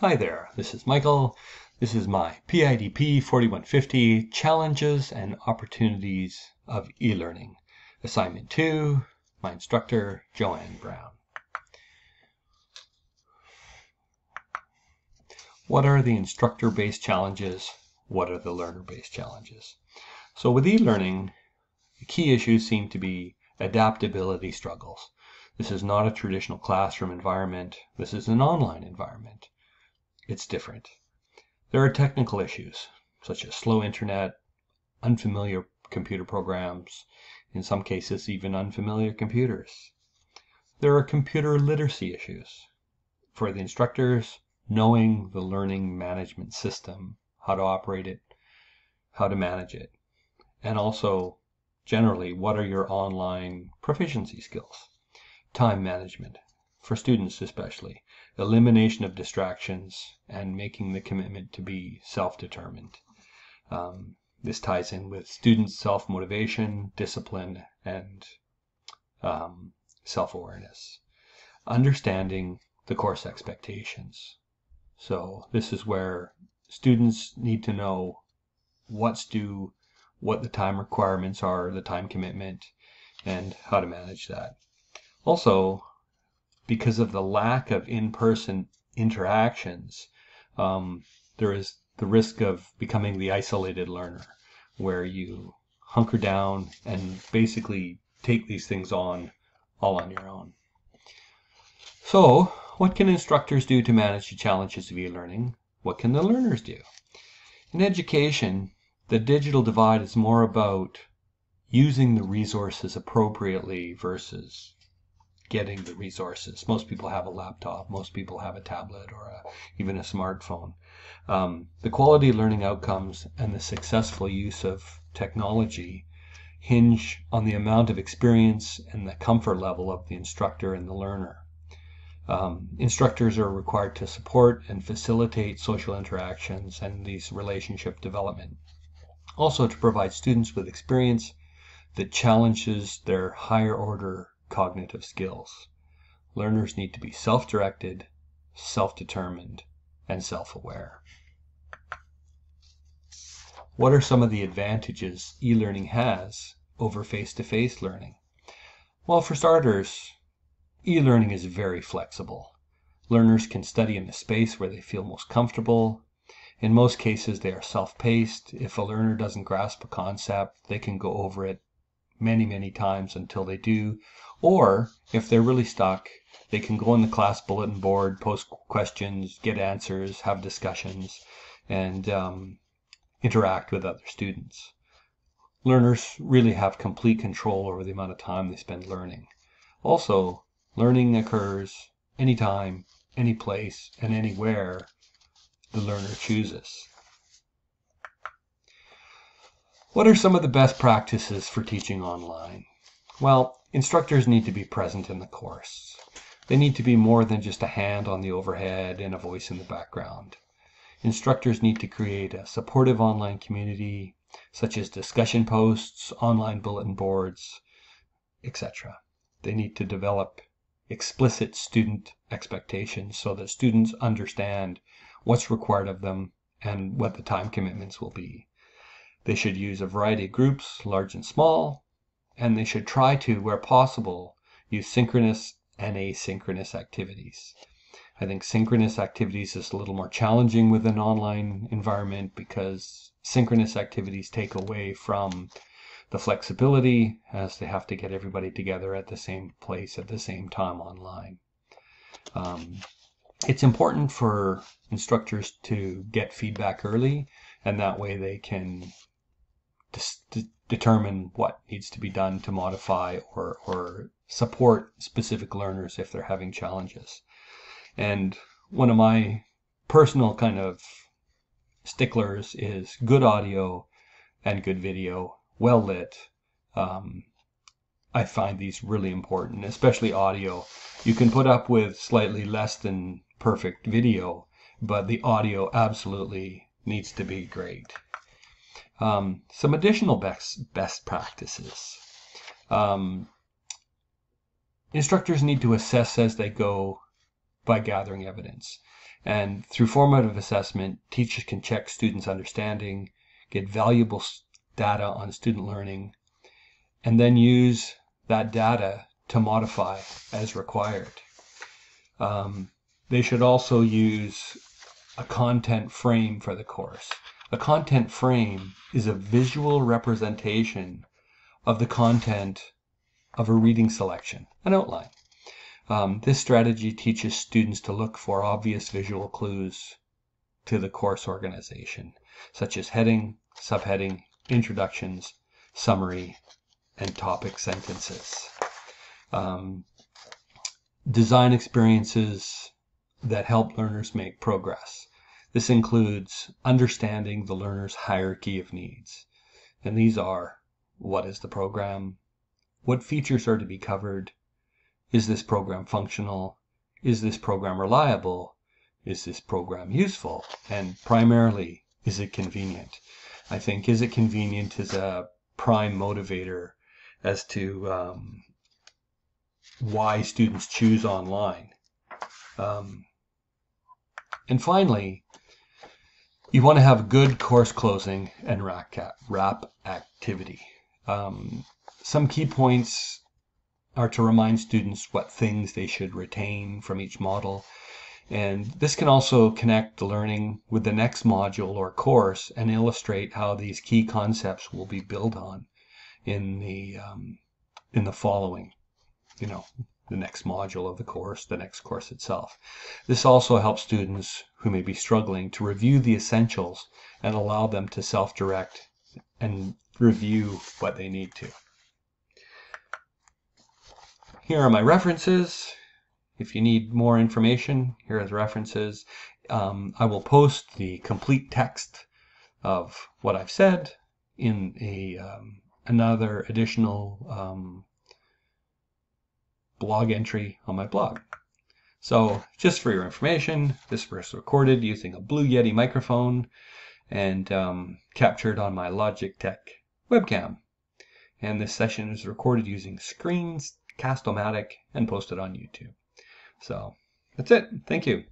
Hi there, this is Michael. This is my PIDP 4150 Challenges and Opportunities of E-Learning. Assignment 2, my instructor, Joanne Brown. What are the instructor-based challenges? What are the learner-based challenges? So with e-learning, the key issues seem to be adaptability struggles. This is not a traditional classroom environment. This is an online environment. It's different. There are technical issues, such as slow internet, unfamiliar computer programs, in some cases even unfamiliar computers. There are computer literacy issues. For the instructors, knowing the learning management system, how to operate it, how to manage it, and also generally what are your online proficiency skills time management, for students especially, elimination of distractions, and making the commitment to be self-determined. Um, this ties in with students' self-motivation, discipline, and um, self-awareness. Understanding the course expectations. So this is where students need to know what's due, what the time requirements are, the time commitment, and how to manage that. Also, because of the lack of in-person interactions, um, there is the risk of becoming the isolated learner, where you hunker down and basically take these things on all on your own. So, what can instructors do to manage the challenges of e-learning? What can the learners do? In education, the digital divide is more about using the resources appropriately versus getting the resources. Most people have a laptop, most people have a tablet or a, even a smartphone. Um, the quality learning outcomes and the successful use of technology hinge on the amount of experience and the comfort level of the instructor and the learner. Um, instructors are required to support and facilitate social interactions and these relationship development. Also to provide students with experience that challenges their higher order cognitive skills. Learners need to be self-directed, self-determined, and self-aware. What are some of the advantages e-learning has over face-to-face learning? Well, for starters, e-learning is very flexible. Learners can study in the space where they feel most comfortable. In most cases, they are self-paced. If a learner doesn't grasp a concept, they can go over it many, many times until they do. Or if they're really stuck, they can go on the class bulletin board, post questions, get answers, have discussions, and um, interact with other students. Learners really have complete control over the amount of time they spend learning. Also, learning occurs anytime, any place, and anywhere the learner chooses. What are some of the best practices for teaching online? Well, instructors need to be present in the course. They need to be more than just a hand on the overhead and a voice in the background. Instructors need to create a supportive online community, such as discussion posts, online bulletin boards, etc. They need to develop explicit student expectations so that students understand what's required of them and what the time commitments will be. They should use a variety of groups, large and small, and they should try to, where possible, use synchronous and asynchronous activities. I think synchronous activities is a little more challenging with an online environment because synchronous activities take away from the flexibility as they have to get everybody together at the same place at the same time online. Um, it's important for instructors to get feedback early and that way they can determine what needs to be done to modify or, or support specific learners if they're having challenges. And one of my personal kind of sticklers is good audio and good video, well lit. Um, I find these really important, especially audio. You can put up with slightly less than perfect video, but the audio absolutely needs to be great. Um, some additional best, best practices. Um, instructors need to assess as they go by gathering evidence. And through formative assessment, teachers can check students' understanding, get valuable data on student learning, and then use that data to modify as required. Um, they should also use a content frame for the course. A content frame is a visual representation of the content of a reading selection, an outline. Um, this strategy teaches students to look for obvious visual clues to the course organization, such as heading, subheading, introductions, summary, and topic sentences. Um, design experiences that help learners make progress. This includes understanding the learner's hierarchy of needs. And these are what is the program? What features are to be covered? Is this program functional? Is this program reliable? Is this program useful? And primarily, is it convenient? I think is it convenient is a prime motivator as to um, why students choose online. Um, and finally, you want to have good course closing and wrap activity. Um, some key points are to remind students what things they should retain from each model. And this can also connect the learning with the next module or course and illustrate how these key concepts will be built on in the um, in the following, you know, the next module of the course, the next course itself. This also helps students who may be struggling to review the essentials and allow them to self-direct and review what they need to. Here are my references. If you need more information, here are the references. Um, I will post the complete text of what I've said in a um, another additional um, blog entry on my blog. So just for your information, this was recorded using a Blue Yeti microphone and um, captured on my Logitech webcam. And this session is recorded using Screens, Cast-O-Matic, and posted on YouTube. So that's it. Thank you.